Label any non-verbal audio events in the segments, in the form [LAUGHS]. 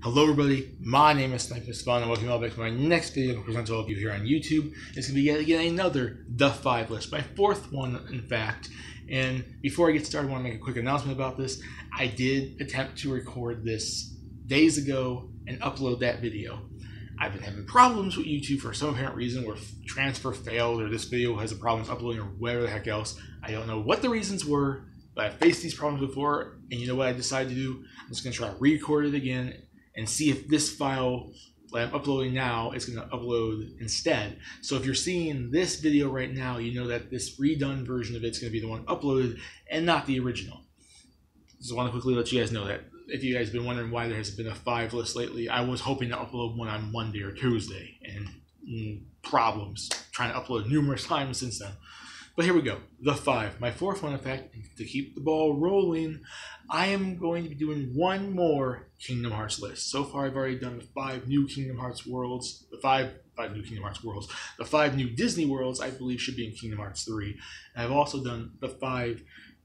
Hello everybody, my name is Sniper Spawn and welcome all back to my next video to present to all of you here on YouTube. It's going to be yet again another The 5 list, my fourth one in fact. And before I get started, I want to make a quick announcement about this. I did attempt to record this days ago and upload that video. I've been having problems with YouTube for some apparent reason where transfer failed or this video has a problem uploading or whatever the heck else. I don't know what the reasons were, but I've faced these problems before and you know what I decided to do? I'm just going to try to re-record it again and see if this file that I'm uploading now is going to upload instead. So if you're seeing this video right now, you know that this redone version of it's going to be the one uploaded and not the original. Just want to quickly let you guys know that if you guys have been wondering why there has been a five list lately, I was hoping to upload one on Monday or Tuesday, and mm, problems trying to upload numerous times since then. But here we go. The five. My fourth one, in fact, to keep the ball rolling, I am going to be doing one more Kingdom Hearts list. So far, I've already done the five new Kingdom Hearts worlds, the five five new Kingdom Hearts worlds, the five new Disney worlds. I believe should be in Kingdom Hearts three, and I've also done the five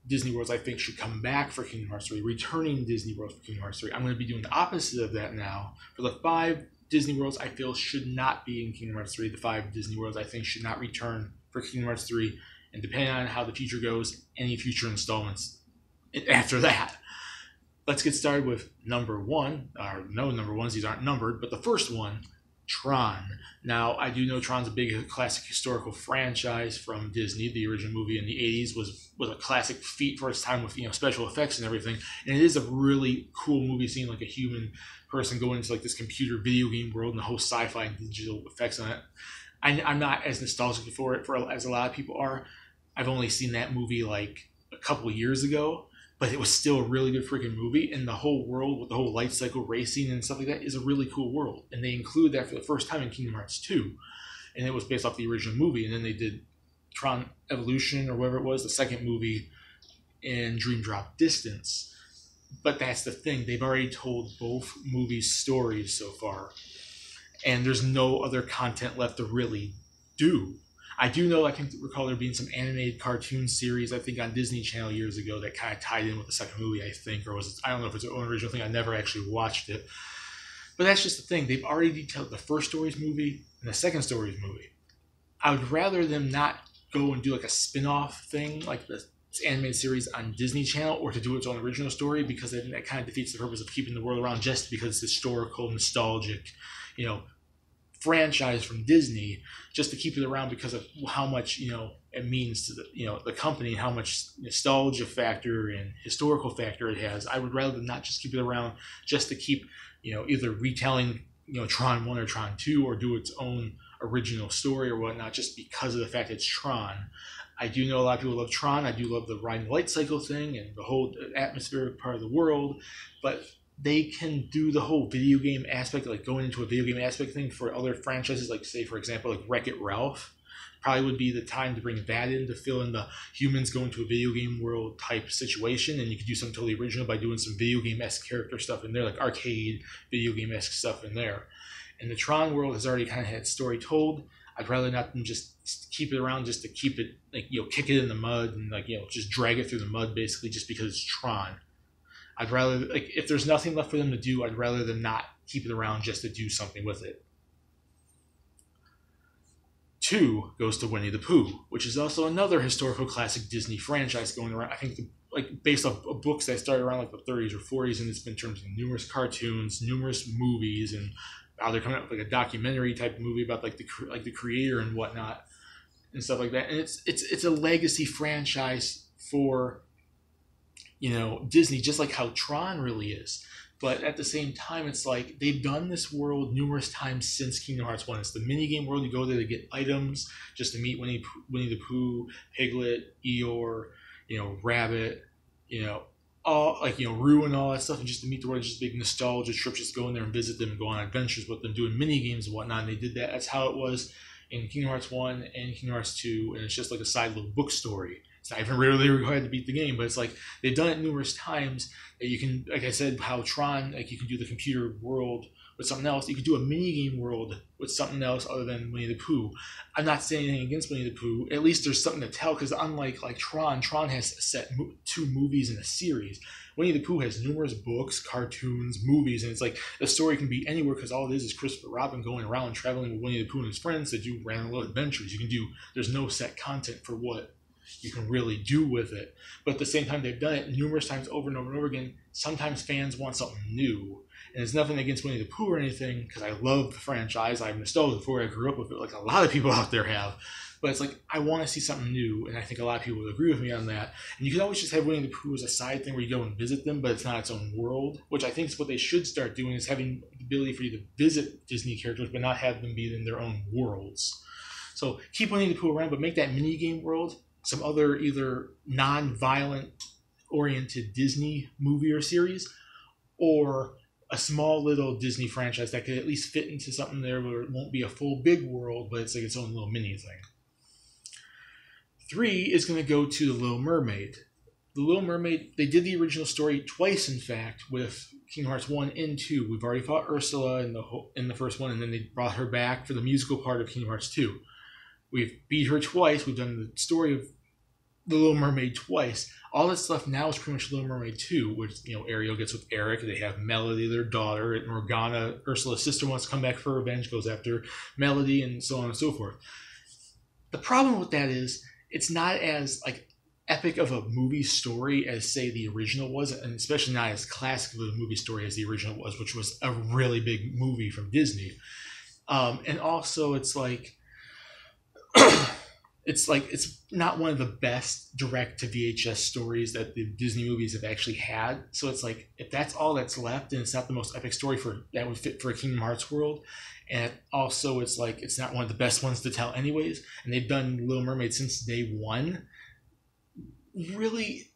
Disney worlds I think should come back for Kingdom Hearts three, returning Disney worlds for Kingdom Hearts three. I'm going to be doing the opposite of that now for the five Disney worlds I feel should not be in Kingdom Hearts three. The five Disney worlds I think should not return for Kingdom Hearts three and depending on how the future goes, any future installments after that. Let's get started with number one, or no number ones, these aren't numbered, but the first one, Tron. Now, I do know Tron's a big classic historical franchise from Disney. The original movie in the 80s was, was a classic feat for its time with you know special effects and everything. And it is a really cool movie seeing like a human person go into like this computer video game world and the whole sci-fi and digital effects on it. I, am not as nostalgic for it for as a lot of people are. I've only seen that movie like a couple years ago, but it was still a really good freaking movie. And the whole world with the whole light cycle racing and stuff like that is a really cool world. And they include that for the first time in Kingdom Hearts 2. And it was based off the original movie. And then they did Tron Evolution or whatever it was, the second movie in Dream Drop Distance. But that's the thing, they've already told both movies' stories so far. And there's no other content left to really do I do know I can recall there being some animated cartoon series I think on Disney Channel years ago that kind of tied in with the second movie I think or was it, I don't know if it's an own original thing I never actually watched it. But that's just the thing they've already detailed the first stories movie and the second stories movie. I would rather them not go and do like a spin-off thing like the animated series on Disney Channel or to do its own original story because then that kind of defeats the purpose of keeping the world around just because it's historical nostalgic you know franchise from Disney just to keep it around because of how much you know it means to the you know the company, how much nostalgia factor and historical factor it has. I would rather not just keep it around just to keep you know either retelling you know Tron one or Tron two or do its own original story or whatnot just because of the fact it's Tron. I do know a lot of people love Tron. I do love the riding light cycle thing and the whole atmospheric part of the world, but they can do the whole video game aspect, like going into a video game aspect thing for other franchises, like say for example, like Wreck It Ralph. Probably would be the time to bring that in to fill in the humans going to a video game world type situation, and you could do something totally original by doing some video game esque character stuff in there, like arcade video game esque stuff in there. And the Tron world has already kind of had story told. I'd rather not them just keep it around just to keep it like you know kick it in the mud and like you know just drag it through the mud basically just because it's Tron. I'd rather like if there's nothing left for them to do, I'd rather them not keep it around just to do something with it. Two goes to Winnie the Pooh, which is also another historical classic Disney franchise going around. I think the, like based off books that started around like the 30s or 40s, and it's been turned into numerous cartoons, numerous movies, and now they're coming up with like a documentary type movie about like the like the creator and whatnot and stuff like that. And it's it's it's a legacy franchise for you know, Disney, just like how Tron really is. But at the same time, it's like they've done this world numerous times since Kingdom Hearts 1. It's the minigame world. You go there to get items, just to meet Winnie, Winnie the Pooh, Piglet, Eeyore, you know, Rabbit, you know, all like, you know, Roo and all that stuff, and just to meet the world, just big nostalgia trip, just go in there and visit them and go on adventures with them, doing mini games and whatnot. And they did that. That's how it was in Kingdom Hearts 1 and Kingdom Hearts 2. And it's just like a side little book story It's not even really required to beat the game, but it's like they've done it numerous times. That you can, like I said, how Tron, like you can do the computer world with something else. You could do a mini game world with something else other than Winnie the Pooh. I'm not saying anything against Winnie the Pooh. At least there's something to tell because unlike like Tron, Tron has set mo- two movies in a series. Winnie the Pooh has numerous books, cartoons, movies, and it's like the story can be anywhere because all it is is Christopher Robin going around traveling with Winnie the Pooh and his friends to do random little adventures. You can do. There's no set content for what you can really do with it. But at the same time, they've done it numerous times over and over and over again. Sometimes fans want something new. And it's nothing against Winnie the Pooh or anything, because I love the franchise. I'm nostalgic for it. I grew up with it, like a lot of people [LAUGHS] out there have. But it's like, I want to see something new, and I think a lot of people would agree with me on that. And you can always just have Winnie the Pooh as a side thing where you go and visit them, but it's not its own world, which I think is what they should start doing, is having the ability for you to visit Disney characters, but not have them be in their own worlds. So keep Winnie the Pooh around, but make that mini game world some other either non-violent oriented Disney movie or series, or a small little Disney franchise that could at least fit into something there where it won't be a full big world, but it's like its own little mini thing. Three is going to go to The Little Mermaid. The Little Mermaid, they did the original story twice, in fact, with King Hearts 1 and 2. We've already fought Ursula in the, in the first one, and then they brought her back for the musical part of Kingdom Hearts 2. We've beat her twice. We've done the story of The Little Mermaid twice. All that's left now is pretty much Little Mermaid 2, which, you know, Ariel gets with Eric. They have Melody, their daughter. And Morgana, Ursula's sister, wants to come back for revenge, goes after Melody, and so on and so forth. The problem with that is it's not as, like, epic of a movie story as say the original was and especially not as classic of a movie story as the original was which was a really big movie from disney um, and also it's like [CLEARS THROAT] it's like it's not one of the best direct to VHS stories that the Disney movies have actually had. So it's like if that's all that's left, and it's not the most epic story for that would fit for a Kingdom Hearts world, and also it's like it's not one of the best ones to tell anyways. And they've done Little Mermaid since day one. Really,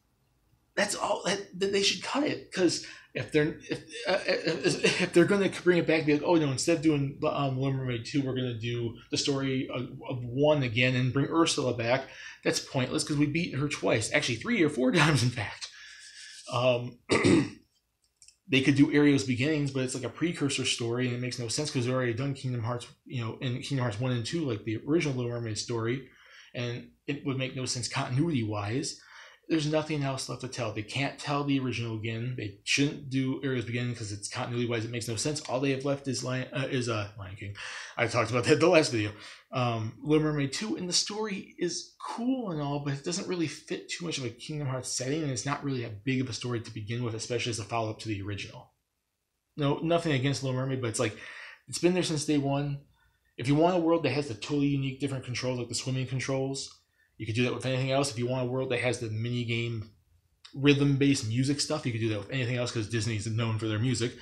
that's all that, that they should cut it because if they're if, uh, if, if they're going to bring it back, be like, oh no, instead of doing um, Little Mermaid two, we're going to do the story of, of, one again and bring Ursula back. That's pointless because we beat her twice, actually three or four [LAUGHS] times, in fact. Um, [CLEARS THROAT] they could do Ariel's beginnings, but it's like a precursor story, and it makes no sense because they've already done Kingdom Hearts, you know, in Kingdom Hearts one and two, like the original Little Mermaid story, and it would make no sense continuity wise there's nothing else left to tell. They can't tell the original again. They shouldn't do Ariel's beginning because it's continuity wise. It makes no sense. All they have left is Lion, uh, is uh, Lion King. I talked about that in the last video. Um, Little Mermaid two, and the story is cool and all, but it doesn't really fit too much of a Kingdom Hearts setting, and it's not really that big of a story to begin with, especially as a follow up to the original. No, nothing against Little Mermaid, but it's like it's been there since day one. If you want a world that has the totally unique, different controls, like the swimming controls, you could do that with anything else. If you want a world that has the mini game rhythm based music stuff, you could do that with anything else because Disney's known for their music.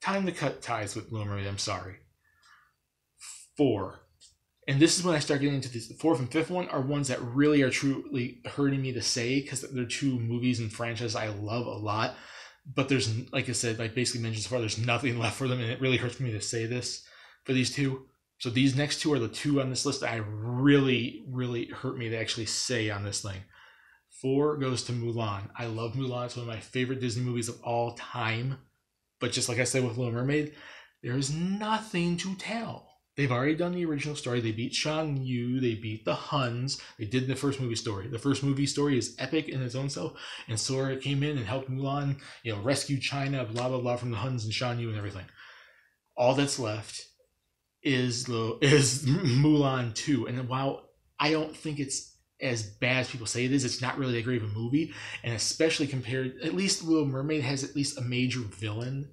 Time to cut ties with Little. I'm sorry. Four. And this is when I start getting into this. The fourth and fifth one are ones that really are truly hurting me to say because they're two movies and franchises I love a lot. But there's, like I said, like basically mentioned so far, there's nothing left for them, and it really hurts me to say this for these two. So these next two are the two on this list that I really, really hurt me to actually say on this thing. Four goes to Mulan. I love Mulan. It's one of my favorite Disney movies of all time. But just like I said with Little Mermaid, there is nothing to tell. They've already done the original story. They beat Shan Yu. They beat the Huns. They did the first movie story. The first movie story is epic in its own self. And Sora came in and helped Mulan, you know, rescue China, blah blah blah, from the Huns and Shan Yu and everything. All that's left is the is Mulan 2. And while I don't think it's as bad as people say it is, it's not really that great of a movie. And especially compared, at least Little Mermaid has at least a major villain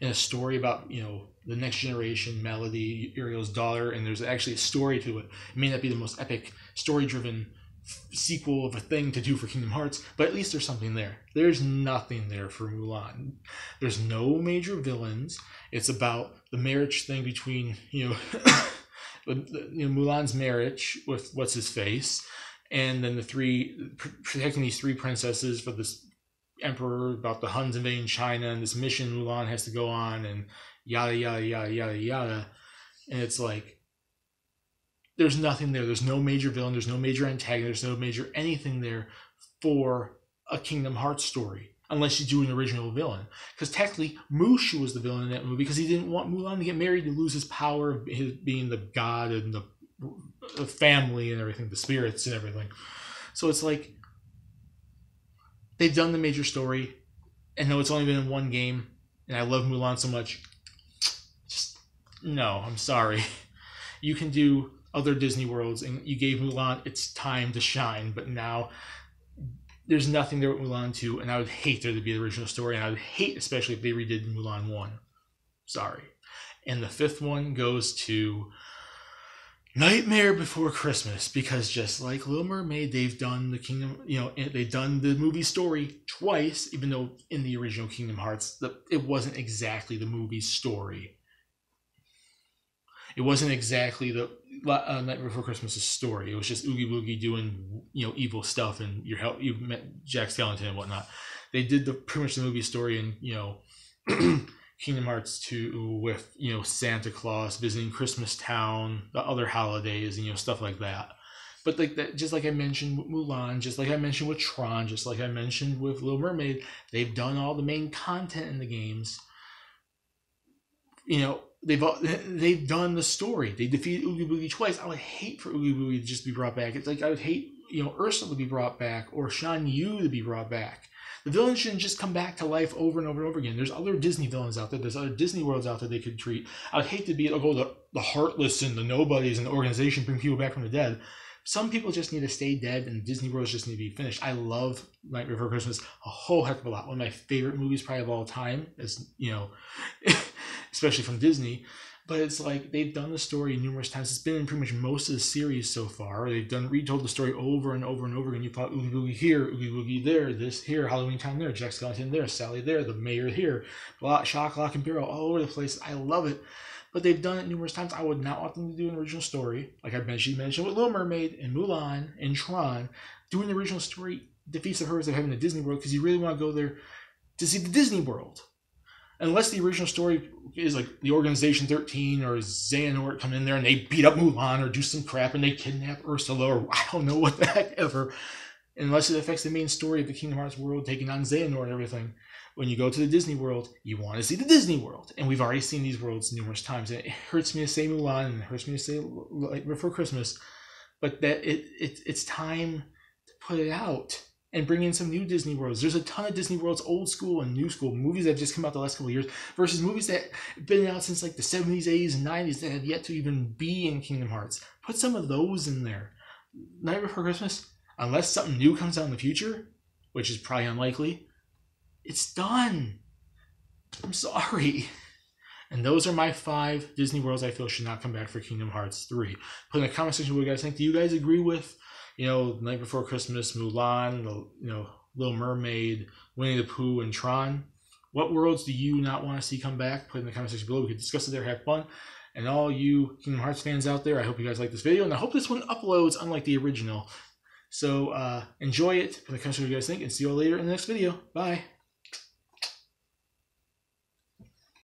in a story about, you know, the next generation, Melody, Ariel's daughter, and there's actually a story to it. It may not be the most epic, story driven sequel of a thing to do for Kingdom Hearts, but at least there's something there. There's nothing there for Mulan. There's no major villains. It's about the marriage thing between you know, [COUGHS] you know Mulan's marriage with what's his face, and then the three protecting these three princesses for this emperor about the Huns invading China and this mission Mulan has to go on and yada yada yada yada yada, and it's like there's nothing there. There's no major villain. There's no major antagonist. There's no major anything there for a Kingdom Hearts story, unless you do an original villain. Because technically, Mushu was the villain in that movie because he didn't want Mulan to get married to lose his power of his being the god and the, the family and everything, the spirits and everything. So it's like they've done the major story, and though it's only been in one game, and I love Mulan so much, just no, I'm sorry. [LAUGHS] You can do other Disney worlds, and you gave Mulan its time to shine, but now there's nothing there with Mulan 2, and I would hate there to be the original story, and I would hate especially if they redid Mulan 1. Sorry. And the fifth one goes to Nightmare Before Christmas, because just like Little Mermaid, they've done the Kingdom, you know, they've done the movie story twice, even though in the original Kingdom Hearts, the, it wasn't exactly the movie story. It wasn't exactly the uh, Night Before Christmas' story. It was just Oogie Boogie doing you know evil stuff, and you help you met Jack Skellington and whatnot. They did the pretty much the movie story, and you know. [CLEARS THROAT] Kingdom Hearts 2 with, you know, Santa Claus visiting Christmas Town, the other holidays, and, you know, stuff like that. But like that, just like I mentioned with Mulan, just like I mentioned with Tron, just like I mentioned with Little Mermaid, they've done all the main content in the games. You know, they've uh, they've done the story. They defeated Oogie Boogie twice. I would hate for Oogie Boogie to just be brought back. It's like I would hate you know Ursula to be brought back or Shan Yu to be brought back. The villains shouldn't just come back to life over and over and over again. There's other Disney villains out there. There's other Disney worlds out there they could treat. I would hate to be oh the the heartless and the nobodies and the organization bring people back from the dead. Some people just need to stay dead, and Disney worlds just need to be finished. I love Night Before Christmas a whole heck of a lot. One of my favorite movies, probably of all time, is you know, [LAUGHS] especially from Disney but it's like they've done the story numerous times. It's been in pretty much most of the series so far. They've done retold the story over and over and over again. You thought Oogie Boogie here, Oogie Boogie there, this here, Halloween Town there, Jack Skellington there, Sally there, the mayor here, Shock, Lock, and Barrel all over the place. I love it. But they've done it numerous times. I would not want them to do an original story, like I mentioned, mentioned with Little Mermaid and Mulan and Tron. Doing the original story defeats the purpose of having a Disney World because you really want to go there to see the Disney World unless the original story is like the Organization 13 or Xehanort come in there and they beat up Mulan or do some crap and they kidnap Ursula or [LAUGHS] I don't know what the heck ever. Unless it affects the main story of the Kingdom Hearts world taking on Xehanort and everything. When you go to the Disney World, you want to see the Disney World. And we've already seen these worlds numerous times. And it hurts me to say Mulan and it hurts me to say like before Christmas. But that it, it it's time to put it out and bring in some new Disney worlds. There's a ton of Disney worlds, old school and new school movies that have just come out the last couple years, versus movies that have been out since like the 70s, 80s, and 90s that have yet to even be in Kingdom Hearts. Put some of those in there. Night Before Christmas, unless something new comes out in the future, which is probably unlikely, it's done. I'm sorry. And those are my five Disney worlds I feel should not come back for Kingdom Hearts 3. Put in the comment section what you guys think. Do you guys agree with you know, the Night Before Christmas, Mulan, the, you know, Little Mermaid, Winnie the Pooh, and Tron. What worlds do you not want to see come back? Put in the comment section below. We could discuss it there, have fun. And all you Kingdom Hearts fans out there, I hope you guys like this video, and I hope this one uploads unlike the original. So uh, enjoy it. Put in the comment section what you guys think, and see you all later in the next video. Bye.